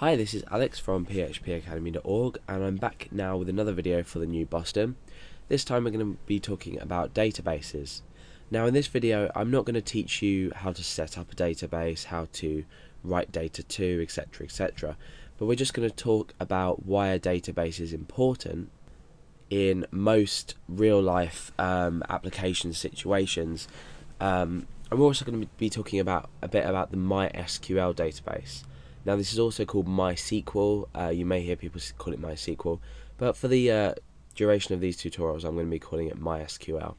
Hi, this is Alex from phpacademy.org and I'm back now with another video for the new Boston. This time we're going to be talking about databases. Now in this video I'm not going to teach you how to set up a database, how to write data to, etc etc. But we're just going to talk about why a database is important in most real life um, application situations. Um, I'm also going to be talking about a bit about the MySQL database. Now this is also called MySQL. Uh, you may hear people call it MySQL, but for the uh, duration of these tutorials, I'm going to be calling it MySQL.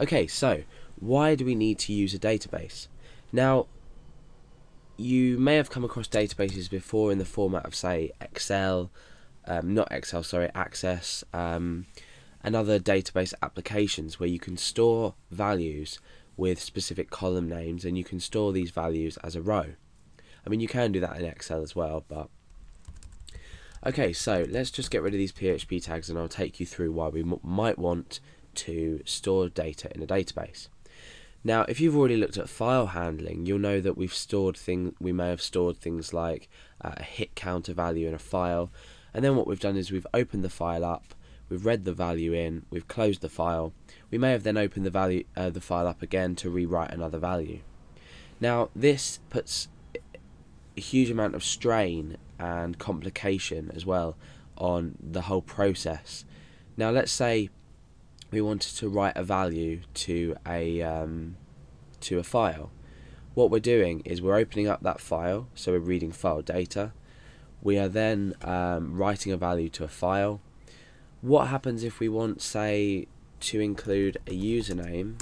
Okay, so why do we need to use a database? Now, you may have come across databases before in the format of, say, Excel, um, not Excel, sorry, Access, um, and other database applications where you can store values with specific column names and you can store these values as a row. I mean, you can do that in Excel as well, but... Okay, so let's just get rid of these PHP tags and I'll take you through why we might want to store data in a database. Now, if you've already looked at file handling, you'll know that we've stored things. We may have stored things like uh, a hit counter value in a file, and then what we've done is we've opened the file up, we've read the value in, we've closed the file. We may have then opened the value uh, the file up again to rewrite another value. Now, this puts a huge amount of strain and complication as well on the whole process. Now, let's say we wanted to write a value to a um, to a file. What we're doing is we're opening up that file, so we're reading file data. We are then um, writing a value to a file. What happens if we want, say, to include a username,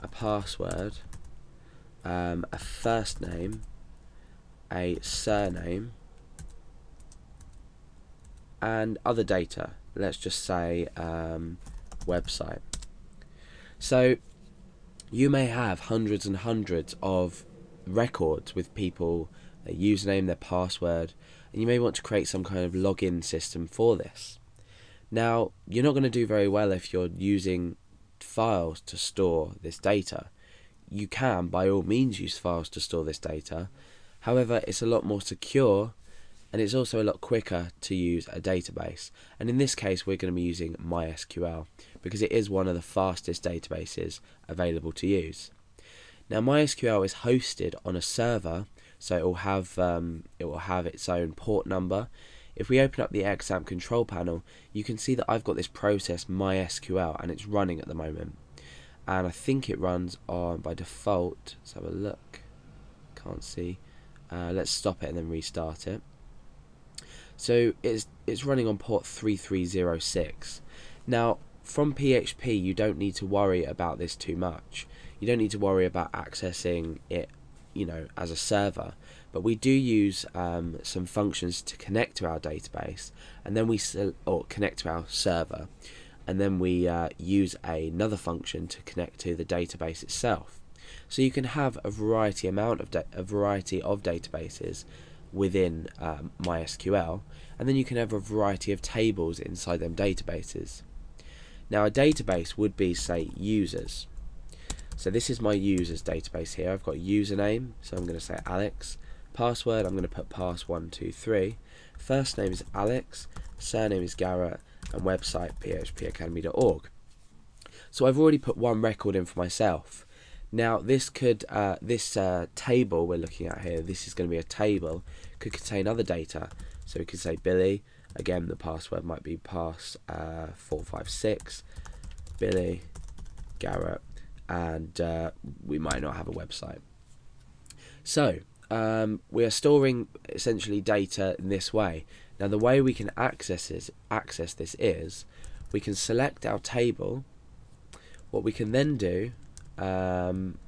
a password, um, a first name, a surname and other data. Let's just say um, website. So you may have hundreds and hundreds of records with people their username their password and you may want to create some kind of login system for this. Now you're not going to do very well if you're using files to store this data. You can by all means use files to store this data However, it's a lot more secure and it's also a lot quicker to use a database. And in this case, we're going to be using MySQL because it is one of the fastest databases available to use. Now, MySQL is hosted on a server, so it will have um, it will have its own port number. If we open up the XAMPP control panel, you can see that I've got this process MySQL and it's running at the moment. And I think it runs on by default. Let's have a look. Can't see. Uh, let's stop it and then restart it. So it's it's running on port 3306. Now from PHP you don't need to worry about this too much. You don't need to worry about accessing it, you know, as a server. But we do use um, some functions to connect to our database, and then we or connect to our server, and then we uh, use another function to connect to the database itself. So you can have a variety amount of a variety of databases within um, MySQL, and then you can have a variety of tables inside them databases. Now a database would be say users. So this is my users database here. I've got username, so I'm going to say Alex. Password, I'm going to put pass123. First name is Alex, surname is Garrett, and website phpacademy.org. So I've already put one record in for myself. Now this could uh, this uh, table we're looking at here, this is going to be a table, could contain other data. So we could say Billy. Again, the password might be pass uh, four five six. Billy, Garrett, and uh, we might not have a website. So um, we are storing essentially data in this way. Now the way we can access access this is we can select our table. What we can then do um,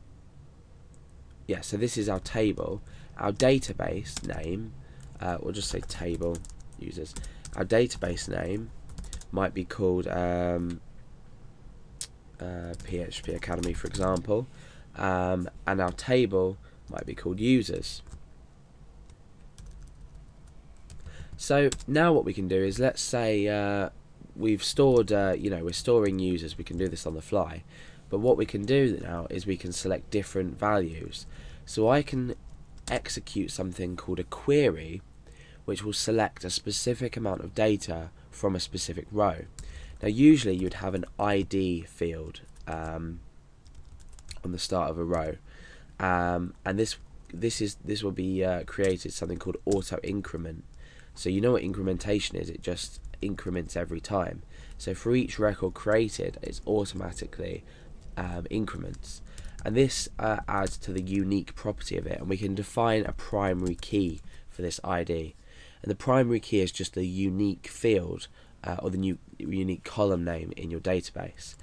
yeah, so this is our table. Our database name, uh, we'll just say table users. Our database name might be called um, uh, PHP Academy, for example, um, and our table might be called users. So now what we can do is let's say uh, we've stored, uh, you know, we're storing users. We can do this on the fly. But what we can do now is we can select different values. So I can execute something called a query, which will select a specific amount of data from a specific row. Now, usually you'd have an ID field um, on the start of a row, um, and this this is this will be uh, created something called auto increment. So you know what incrementation is? It just increments every time. So for each record created, it's automatically um, increments, and this uh, adds to the unique property of it. And we can define a primary key for this ID, and the primary key is just the unique field uh, or the new unique column name in your database.